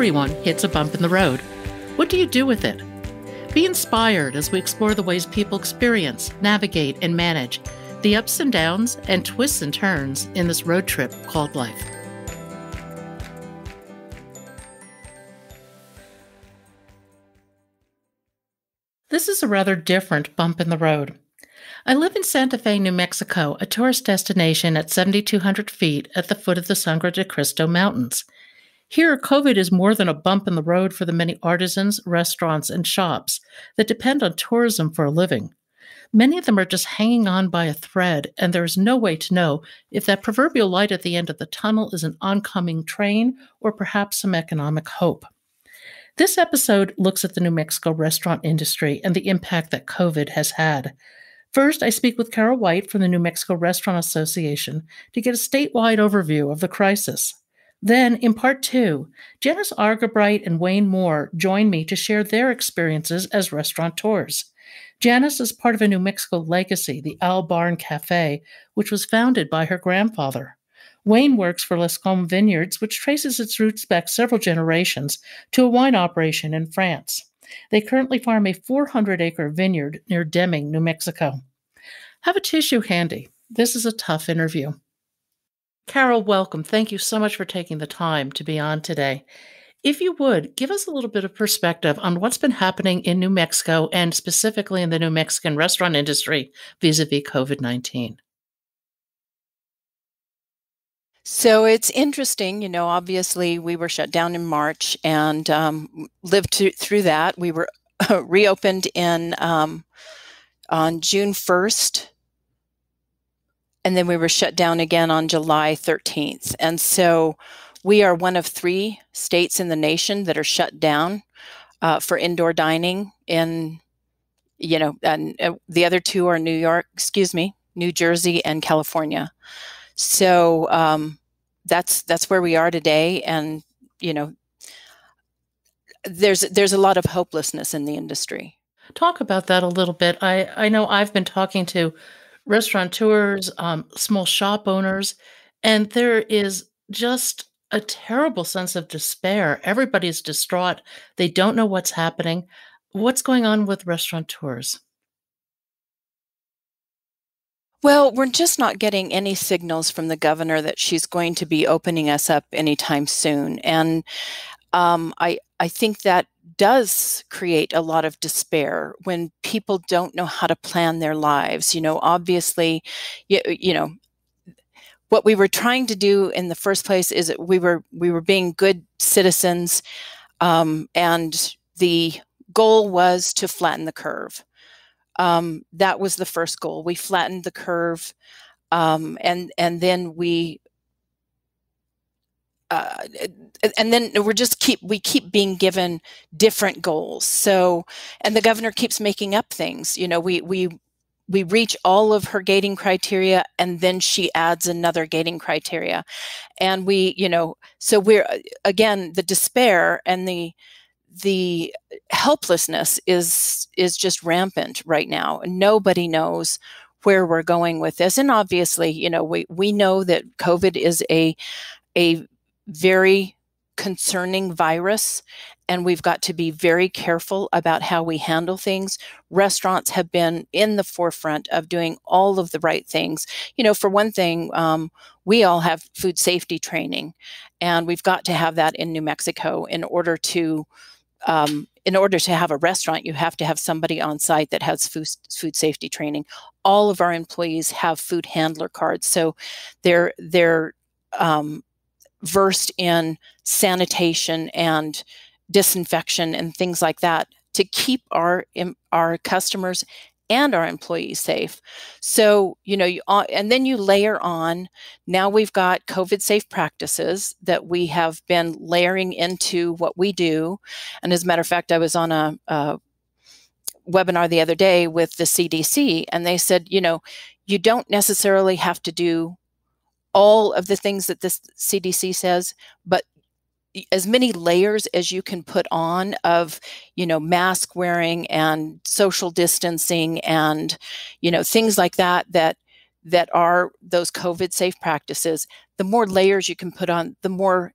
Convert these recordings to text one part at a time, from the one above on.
Everyone hits a bump in the road. What do you do with it? Be inspired as we explore the ways people experience, navigate, and manage the ups and downs and twists and turns in this road trip called life. This is a rather different bump in the road. I live in Santa Fe, New Mexico, a tourist destination at 7,200 feet at the foot of the Sangre de Cristo Mountains. Here, COVID is more than a bump in the road for the many artisans, restaurants, and shops that depend on tourism for a living. Many of them are just hanging on by a thread, and there is no way to know if that proverbial light at the end of the tunnel is an oncoming train or perhaps some economic hope. This episode looks at the New Mexico restaurant industry and the impact that COVID has had. First, I speak with Carol Wight from the New Mexico Restaurant Association to get a statewide overview of the crisis. Then, in part two, Janice Argabright and Wayne Moore join me to share their experiences as restaurateurs. Janice is part of a New Mexico legacy, the Owl Bar and Cafe, which was founded by her grandfather. Wayne works for Lescombes Vineyards, which traces its roots back several generations to a wine operation in France. They currently farm a 400 acre vineyard near Deming, New Mexico. Have a tissue handy. This is a tough interview. Carol, welcome. Thank you so much for taking the time to be on today. If you would, give us a little bit of perspective on what's been happening in New Mexico and specifically in the New Mexican restaurant industry vis a vis COVID 19. So it's interesting, you know, obviously we were shut down in March and um, lived to, through that. We were reopened in um, on June 1st, and then we were shut down again on July 13th. And so we are one of three states in the nation that are shut down uh, for indoor dining in, you know, and uh, the other two are New York, excuse me, New Jersey and California. So um, that's that's where we are today, and you know, there's there's a lot of hopelessness in the industry. Talk about that a little bit. I I know I've been talking to restaurateurs, um, small shop owners, and there is just a terrible sense of despair. Everybody's distraught. They don't know what's happening. What's going on with restaurateurs? Well, we're just not getting any signals from the governor that she's going to be opening us up anytime soon. And um, I, I think that does create a lot of despair when people don't know how to plan their lives. You know, obviously, you, you know, what we were trying to do in the first place is we were we were being good citizens, um, and the goal was to flatten the curve um, that was the first goal. We flattened the curve, um, and and then we. Uh, and then we're just keep we keep being given different goals. So and the governor keeps making up things you know we we we reach all of her gating criteria and then she adds another gating criteria. And we you know so we're again the despair and the the helplessness is is just rampant right now. Nobody knows where we're going with this, and obviously, you know, we we know that COVID is a a very concerning virus and we've got to be very careful about how we handle things. Restaurants have been in the forefront of doing all of the right things. You know, for one thing, um, we all have food safety training, and we've got to have that in New Mexico in order to um, in order to have a restaurant, you have to have somebody on site that has food, food safety training. All of our employees have food handler cards, so they're they're um, versed in sanitation and disinfection and things like that to keep our our customers and our employees safe. So, you know, you, uh, and then you layer on, now we've got COVID safe practices that we have been layering into what we do. And as a matter of fact, I was on a, a webinar the other day with the CDC, and they said, you know, you don't necessarily have to do all of the things that this CDC says, but as many layers as you can put on of you know mask wearing and social distancing and you know things like that that that are those covid safe practices the more layers you can put on the more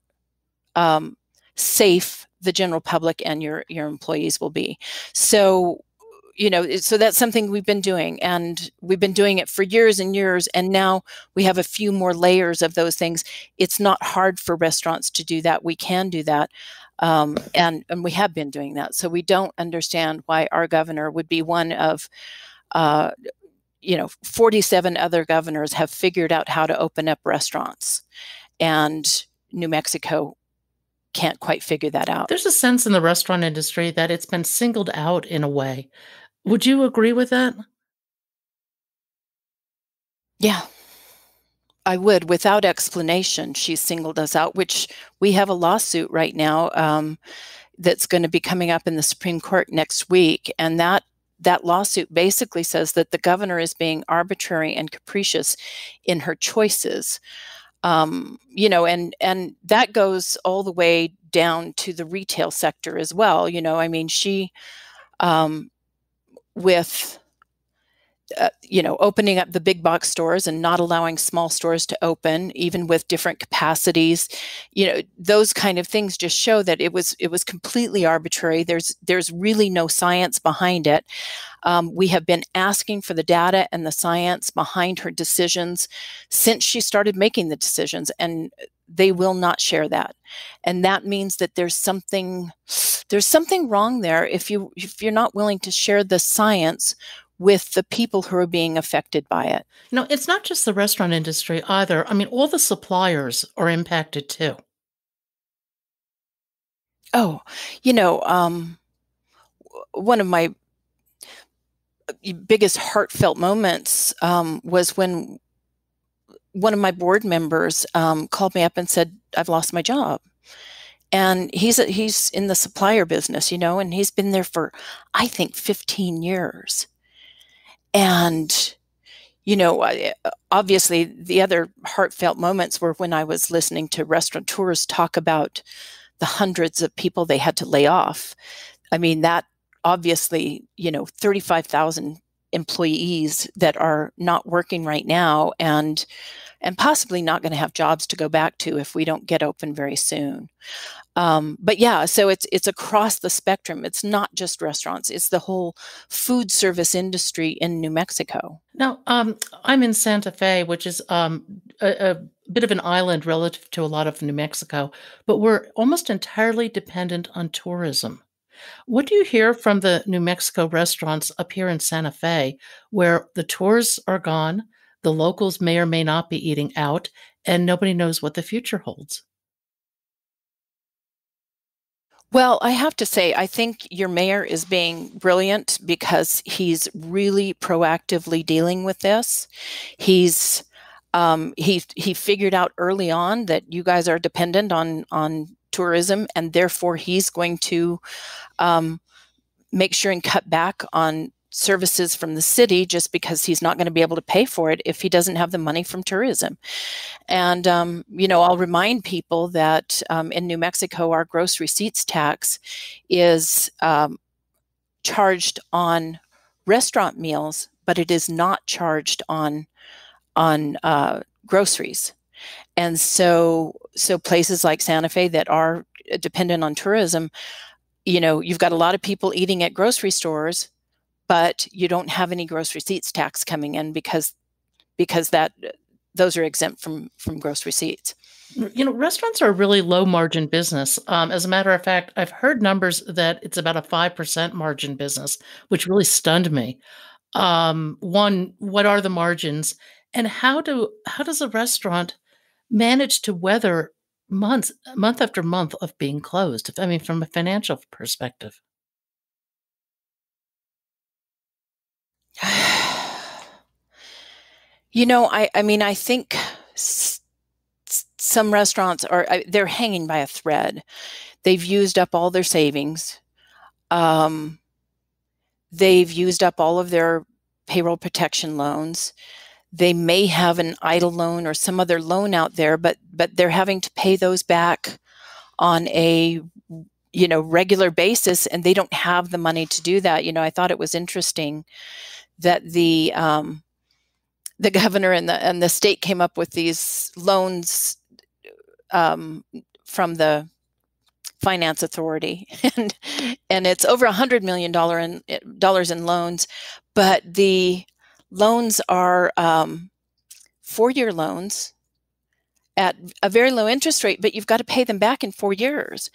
um, safe the general public and your your employees will be. So you know so that's something we've been doing and we've been doing it for years and years and now we have a few more layers of those things it's not hard for restaurants to do that we can do that um, and and we have been doing that so we don't understand why our governor would be one of uh, you know 47 other governors have figured out how to open up restaurants and new mexico can't quite figure that out. There's a sense in the restaurant industry that it's been singled out in a way. Would you agree with that? Yeah. I would, without explanation. She singled us out, which we have a lawsuit right now um, that's going to be coming up in the Supreme Court next week, and that that lawsuit basically says that the governor is being arbitrary and capricious in her choices um, you know and and that goes all the way down to the retail sector as well you know i mean she um, with uh, you know opening up the big box stores and not allowing small stores to open even with different capacities. You know those kind of things just show that it was it was completely arbitrary. There's there's really no science behind it. Um, we have been asking for the data and the science behind her decisions since she started making the decisions. And they will not share that and that means that there's something there's something wrong there if you if you're not willing to share the science with the people who are being affected by it. You know, it's not just the restaurant industry either. I mean, all the suppliers are impacted too. Oh, you know, um, one of my biggest heartfelt moments um, was when one of my board members um, called me up and said, "I've lost my job." And he's a, he's in the supplier business, you know, and he's been there for I think 15 years. And, you know, obviously the other heartfelt moments were when I was listening to restaurateurs talk about the hundreds of people they had to lay off. I mean, that obviously, you know, 35,000 employees that are not working right now and and possibly not going to have jobs to go back to if we don't get open very soon. Um, but yeah, so it's it's across the spectrum. It's not just restaurants; it's the whole food service industry in New Mexico. Now, um, I'm in Santa Fe, which is um, a, a bit of an island relative to a lot of New Mexico, but we're almost entirely dependent on tourism. What do you hear from the New Mexico restaurants up here in Santa Fe, where the tours are gone, the locals may or may not be eating out, and nobody knows what the future holds? Well, I have to say, I think your mayor is being brilliant because he's really proactively dealing with this. He's um, he he figured out early on that you guys are dependent on on tourism, and therefore he's going to um, make sure and cut back on services from the city just because he's not going to be able to pay for it if he doesn't have the money from tourism. And, um, you know, I'll remind people that um, in New Mexico, our gross receipts tax is um, charged on restaurant meals, but it is not charged on on uh, groceries. And so, so places like Santa Fe that are dependent on tourism, you know, you've got a lot of people eating at grocery stores but you don't have any gross receipts tax coming in because because that those are exempt from from gross receipts. You know restaurants are a really low margin business. Um, as a matter of fact i've heard numbers that it's about a 5% margin business which really stunned me. Um, one what are the margins? And how do how does a restaurant manage to weather months month after month of being closed i mean from a financial perspective You know, I I mean, I think s- some restaurants are they're hanging by a thread. They've used up all their savings. Um, they've used up all of their payroll protection loans. They may have an EIDL loan or some other loan out there, but but they're having to pay those back on a you know regular basis, and they don't have the money to do that. You know, I thought it was interesting that the um, the governor and the and the state came up with these loans um, from the finance authority. And and it's over a hundred million dollar in dollars in loans but the loans are um, four-year loans at a very low interest rate but you've got to pay them back in four years.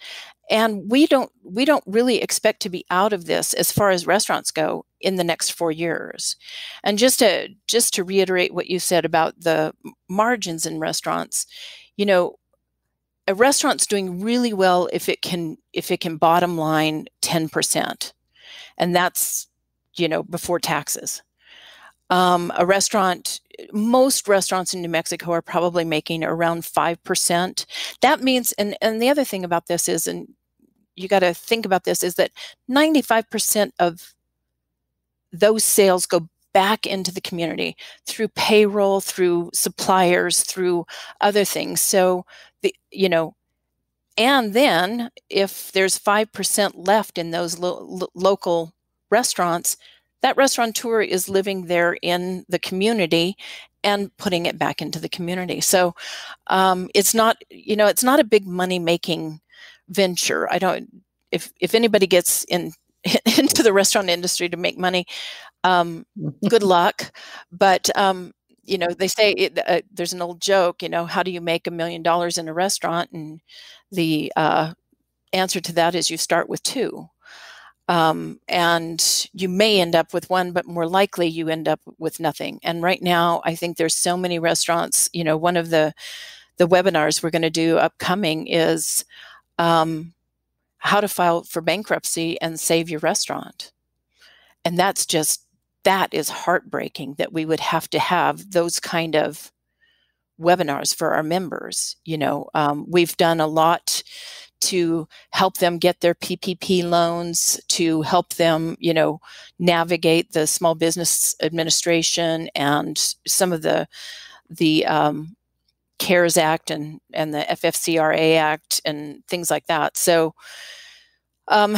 And we don't we don't really expect to be out of this as far as restaurants go in the next four years. And just to just to reiterate what you said about the margins in restaurants you know a restaurant's doing really well if it can if it can bottom line 10% and that's you know before taxes. Um, a restaurant most restaurants in new mexico are probably making around 5% that means and and the other thing about this is and you got to think about this is that 95% of those sales go back into the community through payroll through suppliers through other things. So the you know and then if there's 5% left in those lo- lo- local restaurants that restaurateur is living there in the community and putting it back into the community. So um, it's not you know it's not a big money making venture. I don't if if anybody gets in into the restaurant industry to make money um, good luck. But um, you know they say it, uh, there's an old joke you know how do you make a million dollars in a restaurant? And the uh, answer to that is you start with two. Um, and you may end up with one but more likely you end up with nothing. And right now i think there's so many restaurants you know one of the the webinars we're going to do upcoming is um, how to file for bankruptcy and save your restaurant and that's just that is heartbreaking that we would have to have those kind of webinars for our members. You know, um, we've done a lot to help them get their PPP loans, to help them, you know, navigate the Small Business Administration and some of the the um, CARES Act and and the FFCRA Act and things like that. So um,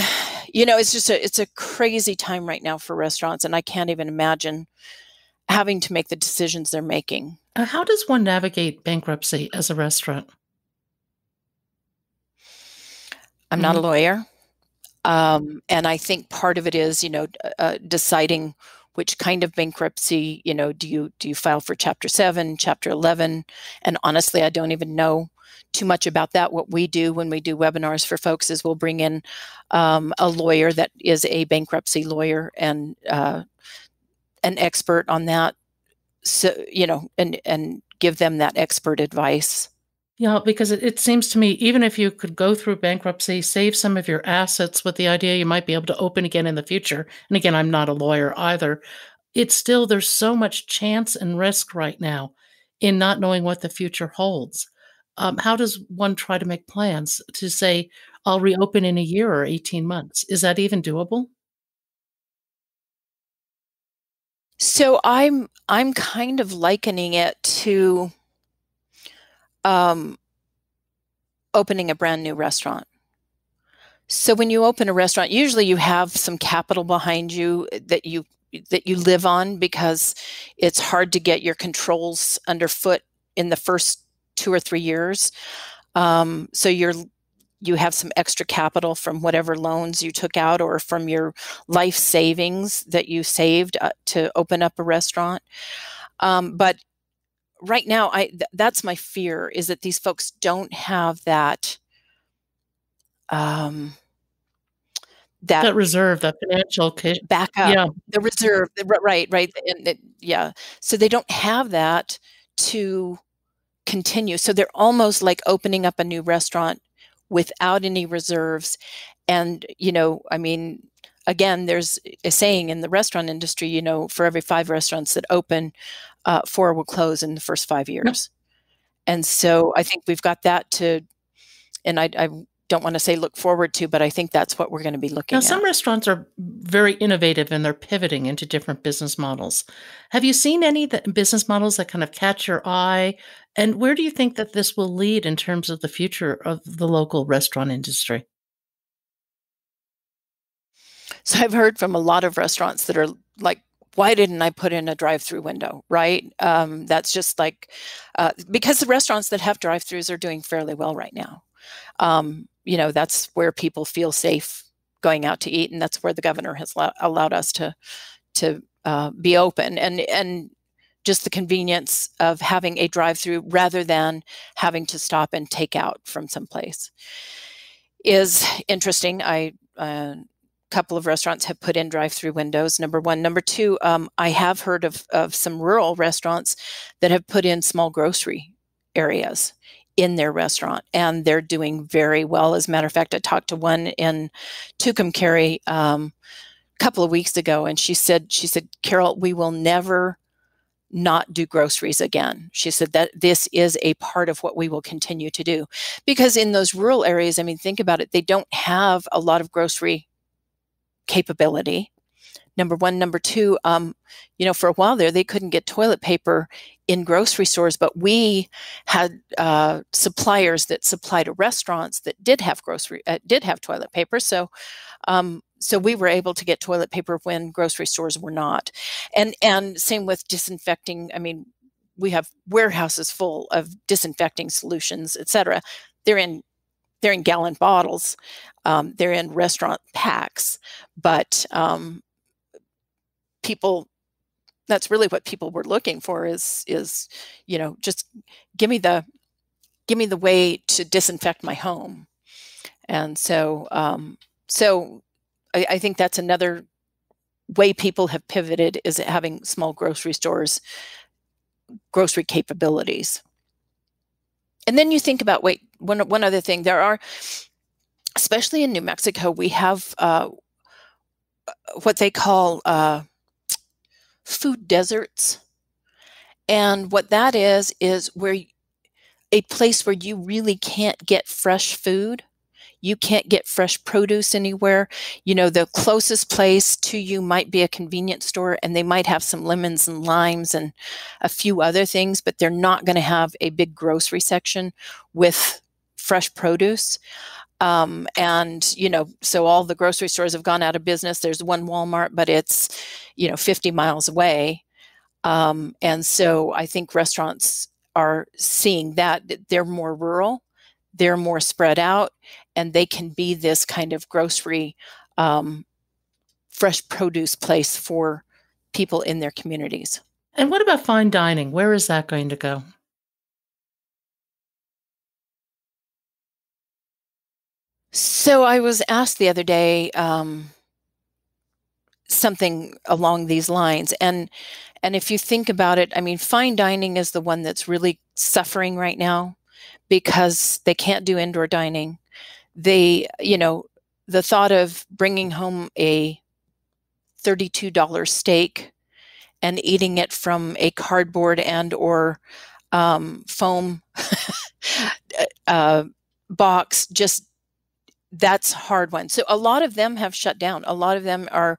you know, it's just a it's a crazy time right now for restaurants, and I can't even imagine having to make the decisions they're making. Uh, how does one navigate bankruptcy as a restaurant? I'm mm-hmm. not a mm-hmm. lawyer, um, and I think part of it is, you know, uh, deciding which kind of bankruptcy. You know, do you do you file for Chapter Seven, Chapter Eleven? And honestly, I don't even know too much about that. What we do when we do webinars for folks is we'll bring in um, a lawyer that is a bankruptcy lawyer and uh, an expert on that. So you know, and and give them that expert advice. Yeah, because it, it, seems to me, even if you could go through bankruptcy, save some of your assets with the idea you might be able to open again in the future. And again, I'm not a lawyer either. It's still, there's so much chance and risk right now in not knowing what the future holds um, how does one try to make plans to say i'll reopen in a year or 18 months is that even doable so i'm i'm kind of likening it to um, opening a brand new restaurant so when you open a restaurant usually you have some capital behind you that you that you live on because it's hard to get your controls underfoot in the first two or three years. Um, so you're you have some extra capital from whatever loans you took out or from your life savings that you saved uh, to open up a restaurant. Um, but right now, I th- that's my fear is that these folks don't have that. Um, that, that reserve, that financial backup, yeah. the reserve, right, right, and yeah. So they don't have that to continue. So they're almost like opening up a new restaurant without any reserves. And, you know, I mean, again, there's a saying in the restaurant industry, you know, for every five restaurants that open, uh, four will close in the first five years. And so I think we've got that to, and I, I don't want to say look forward to, but I think that's what we're going to be looking now, at. Some restaurants are very innovative and they're pivoting into different business models. Have you seen any business models that kind of catch your eye? And where do you think that this will lead in terms of the future of the local restaurant industry? So I've heard from a lot of restaurants that are like, why didn't I put in a drive-through window? Right? Um, that's just like uh, because the restaurants that have drive-throughs are doing fairly well right now. Um, you know that's where people feel safe going out to eat, and that's where the governor has lo- allowed us to to uh, be open and and just the convenience of having a drive-through rather than having to stop and take out from someplace is interesting. I uh, couple of restaurants have put in drive-through windows number one number two um, i have heard of, of some rural restaurants that have put in small grocery areas in their restaurant and they're doing very well as a matter of fact i talked to one in tucumcari um, a couple of weeks ago and she said she said carol we will never not do groceries again. She said that this is a part of what we will continue to do. Because in those rural areas, I mean, think about it, they don't have a lot of grocery capability. Number one. Number two, um, you know, for a while there, they couldn't get toilet paper in grocery stores, but we had uh, suppliers that supplied to restaurants that did have grocery, uh, did have toilet paper. So, um, so we were able to get toilet paper when grocery stores were not and and same with disinfecting i mean we have warehouses full of disinfecting solutions et cetera. they're in they're in gallon bottles um, they're in restaurant packs but um, people that's really what people were looking for is is you know just give me the give me the way to disinfect my home. And so um, so I, I think that's another way people have pivoted is having small grocery stores grocery capabilities. And then you think about wait one, one other thing. There are especially in new mexico we have uh, what they call uh, food deserts and what that is is where a place where you really can't get fresh food you can't get fresh produce anywhere. You know, the closest place to you might be a convenience store and they might have some lemons and limes and a few other things, but they're not going to have a big grocery section with fresh produce. Um, and you know so all the grocery stores have gone out of business. There's one walmart but it's you know 50 miles away. Um, and so i think restaurants are seeing that they're more rural they're more spread out and they can be this kind of grocery um, fresh produce place for people in their communities. And what about fine dining? Where is that going to go so i was asked the other day um, something along these lines and and if you think about it i mean fine dining is the one that's really suffering right now because they can't do indoor dining. They, you know, the thought of bringing home a $32 steak and eating it from a cardboard and or um, foam uh, box just that's hard one so a lot of them have shut down a lot of them are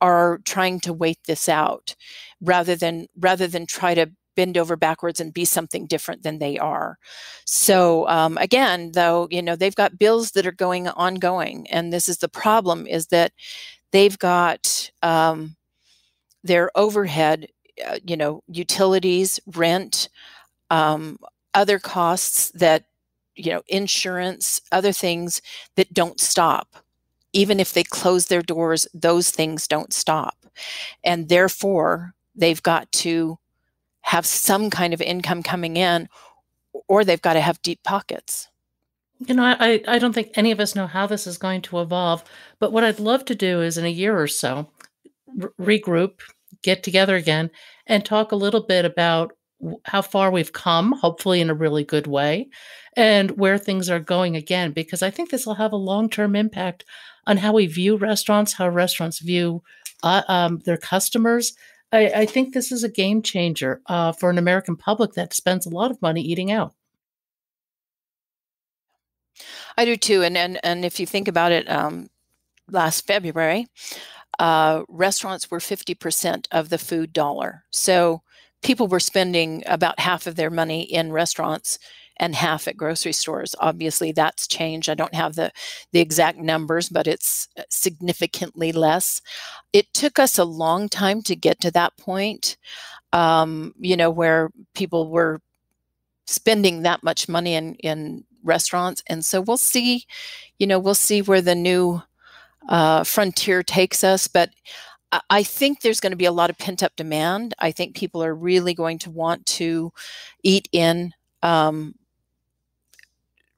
are trying to wait this out rather than rather than try to bend over backwards and be something different than they are. So um, again, though, you know they've got bills that are going ongoing, and this is the problem: is that they've got um, their overhead, uh, you know, utilities, rent, um, other costs that you know, insurance, other things that don't stop. Even if they close their doors, those things don't stop. And therefore, they've got to have some kind of income coming in or they've got to have deep pockets. You know, I, I don't think any of us know how this is going to evolve, but what I'd love to do is in a year or so, regroup, get together again, and talk a little bit about how far we've come, hopefully in a really good way, and where things are going again, because I think this will have a long term impact on how we view restaurants, how restaurants view uh, um, their customers, I, I think this is a game changer uh, for an American public that spends a lot of money eating out. I do too, and and and if you think about it, um, last February, uh, restaurants were fifty percent of the food dollar. So people were spending about half of their money in restaurants and half at grocery stores. Obviously, that's changed. I don't have the, the exact numbers, but it's uh, significantly less. It took us a long time to get to that point, um, you know, where people were spending that much money in, in restaurants. And so we'll see, you know, we'll see where the new uh, frontier takes us. But I think there's going to be a lot of pent up demand. I think people are really going to want to eat in um,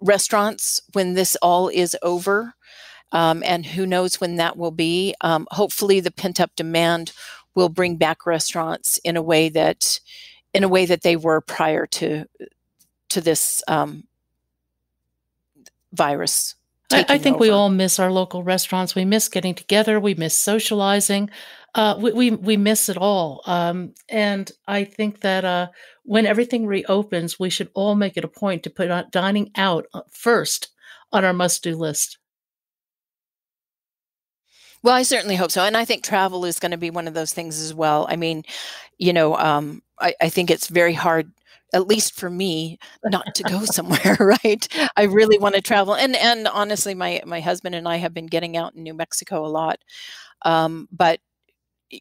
restaurants when this all is over. Um, and who knows when that will be. Um, hopefully, the pent up demand will bring back restaurants in a way that, in a way that they were prior to to this um, virus I, I, think over. we all miss our local restaurants. We miss getting together. We miss socializing. Uh, we, we, we miss it all. Um, and I think that uh, when everything reopens, we should all make it a point to put dining out uh, first on our must do list. Well, I certainly hope so, and I think travel is going to be one of those things as well. I mean, you know, um, I, I think it's very hard at least for me not to go somewhere right? I really want to travel and and honestly my my husband and i have been getting out in new mexico a lot um, but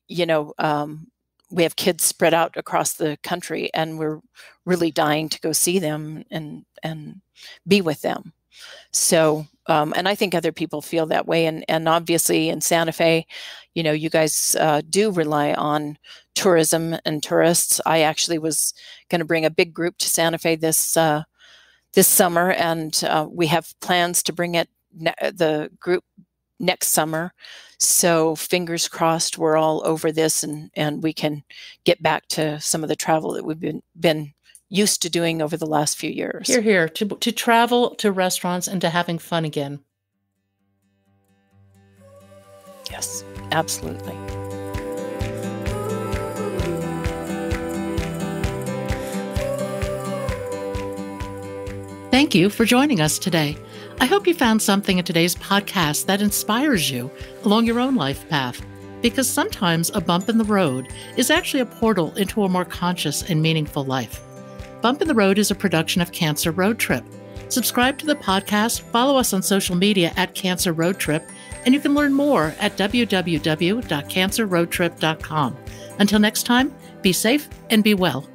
you know um, we have kids spread out across the country and we're really dying to go see them and and be with them. So um, and I think other people feel that way. And and obviously in Santa Fe, you know, you guys uh, do rely on tourism and tourists. I actually was going to bring a big group to Santa Fe this uh, this summer, and uh, we have plans to bring it the group next summer. So fingers crossed, we're all over this, and and we can get back to some of the travel that we've been been used to doing over the last few years. Here, here, to, to travel to restaurants and to having fun again. Yes, absolutely. Thank you for joining us today. I hope you found something in today's podcast that inspires you along your own life path, because sometimes a bump in the road is actually a portal into a more conscious and meaningful life. Bump in the Road is a production of Cancer Road Trip. Subscribe to the podcast, follow us on social media at Cancer Road Trip, and you can learn more at www.cancerroadtrip.com. Until next time, be safe and be well.